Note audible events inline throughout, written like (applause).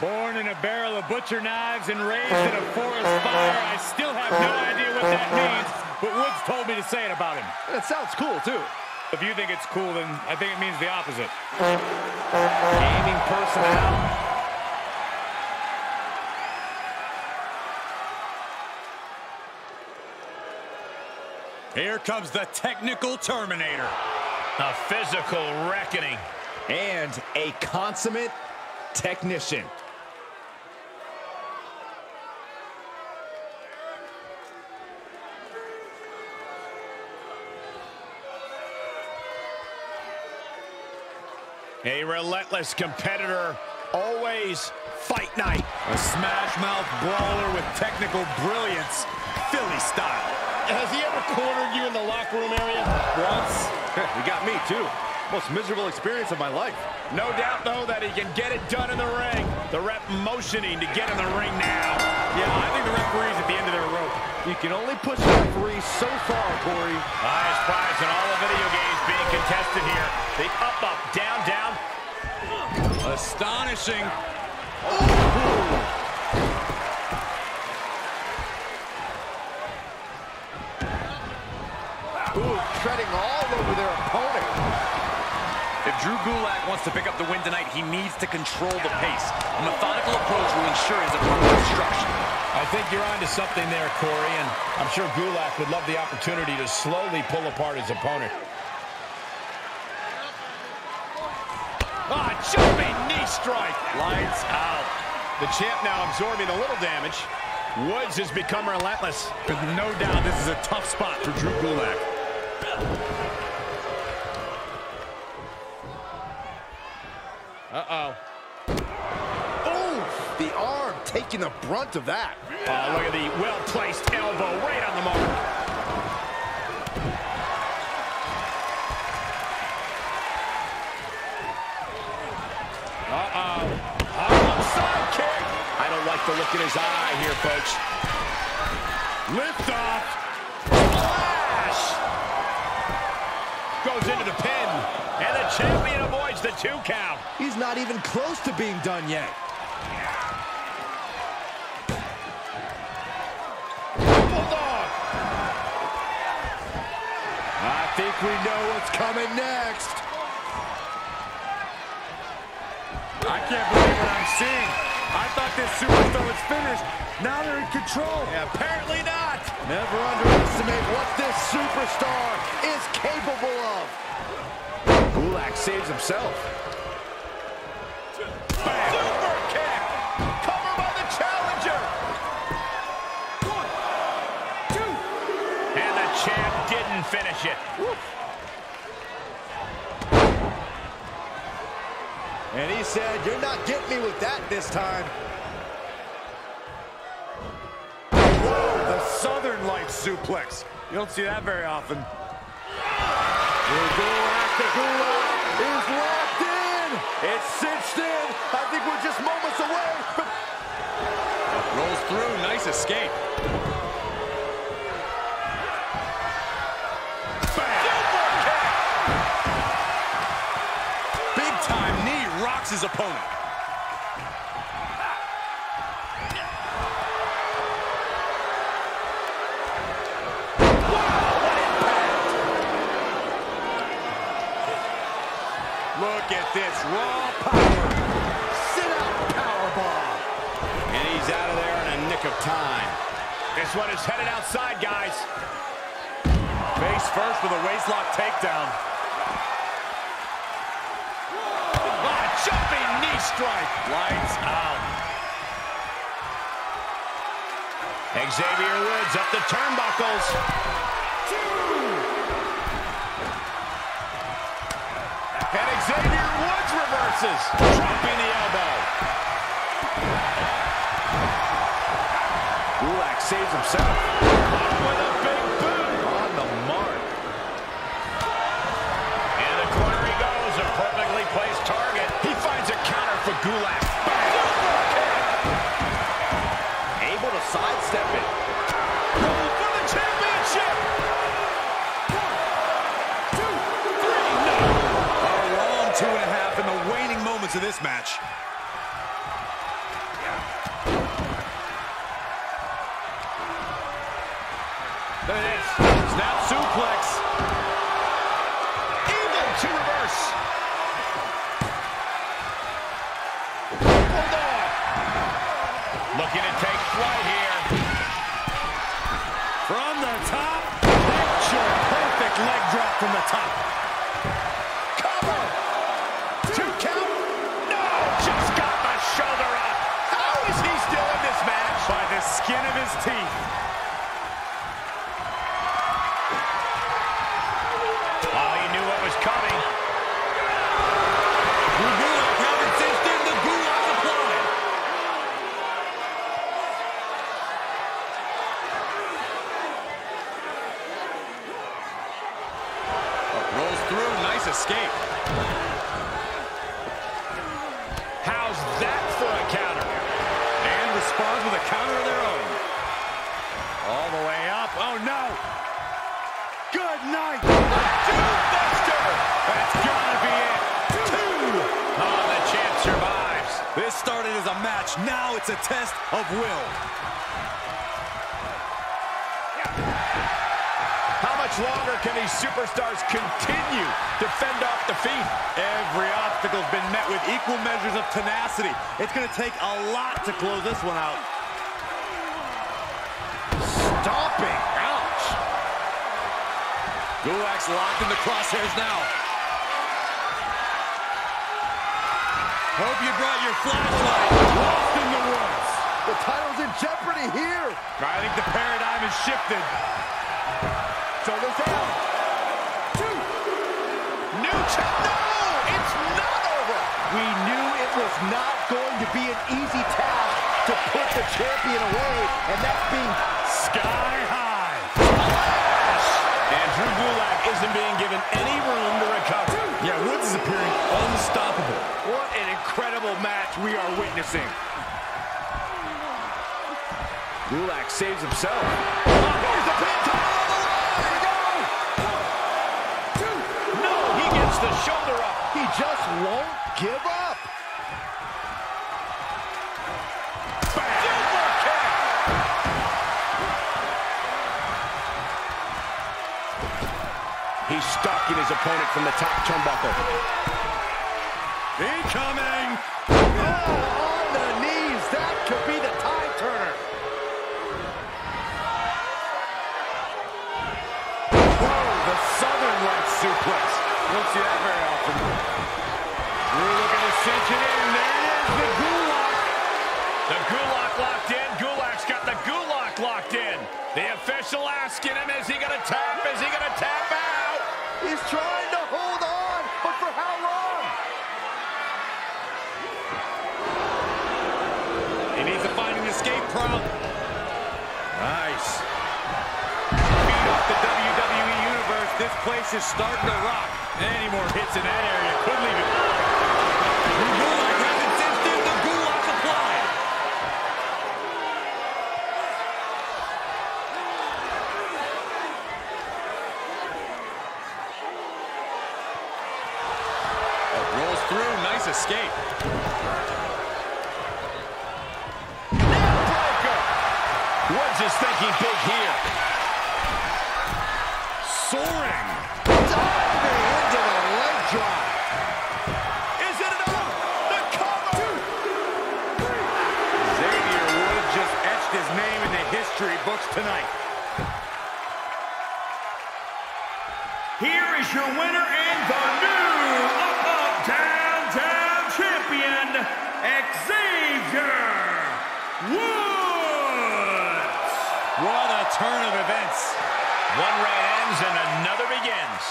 Born in a barrel of butcher knives and raised in a forest fire, I still have no idea what that means, but Woods told me to say it about him. It sounds cool, too. If you think it's cool, then I think it means the opposite. Gaming personnel. Here comes the technical Terminator. A physical reckoning. And a consummate technician. A relentless competitor, always fight night. A smash mouth brawler with technical brilliance, Philly style. Has he ever cornered you in the locker room area? Once. (laughs) he got me, too. Most miserable experience of my life. No doubt, though, that he can get it done in the ring. The rep motioning to get in the ring now. Yeah, I think the referee's at the end of their rope. You can only push the referee so far, Corey. Highest prize in all the video games being contested here. The up, up, down, down. Astonishing. Ooh, treading all over their opponent. Drew Gulak wants to pick up the win tonight, he needs to control the pace. A methodical approach will ensure his opponent's destruction. I think you're onto something there, Corey, and I'm sure Gulak would love the opportunity to slowly pull apart his opponent. Ah, jumping knee strike. Lights out. The champ now absorbing a little damage. Woods has become relentless. There's no doubt this is a tough spot for Drew Gulak. Uh-oh. Oh, the arm taking the brunt of that. Oh, look at the well-placed elbow right on the mark. Uh-oh. Oh, sidekick. I don't like the look in his eye here, folks. Lift off. Splash. Goes into the pin. Champion avoids the two count. He's not even close to being done yet. Bulldog. I think we know what's coming next. I can't believe what I'm seeing. I thought this superstar was finished. Now they're in control. Yeah, apparently not. Never underestimate what this superstar is capable of. Saves himself. Super kick. Cover by the challenger. One, two. And the champ didn't finish it. And he said, you're not getting me with that this time. Whoa, the Southern Lights suplex. You don't see that very often. Gulak, the Gulak is locked in. It's cinched in. I think we're just moments away. Rolls through, nice escape. Big time knee rocks his opponent. Raw power. Sit out powerbomb. And he's out of there in a nick of time. This one is headed outside, guys. Face first with a waistlock takedown. Ah, jumping knee strike. Lights out. Xavier Woods up the turnbuckles. And Xavier Reverses, dropping the elbow. Gulak saves himself. Suplex. Evil to reverse. Looking to take flight here. From the top, picture perfect leg drop from the top. Oh, no. Good night. Buster. That's gotta be it. Two. Oh, the champ survives. This started as a match. Now it's a test of will. How much longer can these superstars continue to fend off defeat? Every obstacle's been met with equal measures of tenacity. It's going to take a lot to close this one out. Stomping. Gulak's locked in the crosshairs now. Hope you brought your flashlight. Lost in the woods. The title's in jeopardy here. I think the paradigm has shifted. Shoulders down. New champ. No, it's not over. We knew it was not going to be an easy task to put the champion away, and that's being Sky high. And Drew Gulak isn't being given any room to recover. Yeah, Woods is appearing unstoppable. What an incredible match we are witnessing. Gulak saves himself. Here's the pin title on the line. No, he gets the shoulder up. he just won't give up. He's stalking his opponent from the top turnbuckle. Incoming. Oh, on the knees. That could be the tide turner. Whoa, the Southern Light suplex. Don't see that very often. Drew looking to cinch it in. There it is, the Gulak. The Gulak locked in. Gulak's got the Gulak locked in. The official asking him, is he going to tap? Is he going to tap out? He's trying to hold on, but for how long? He needs to find an escape prompt. Nice. Feed off the WWE Universe. This place is starting to rock. Any more hits in that area could leave it. Is thinking big here. Soaring. Diving into the leg drop. Is it enough? The cover. Xavier Woods just etched his name in the history books tonight. Here is your winner and the new Up Up Down Down champion, Xavier Woods. What a turn of events. One reign ends and another begins.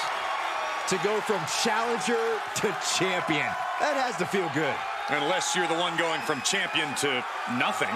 To go from challenger to champion. That has to feel good. Unless you're the one going from champion to nothing.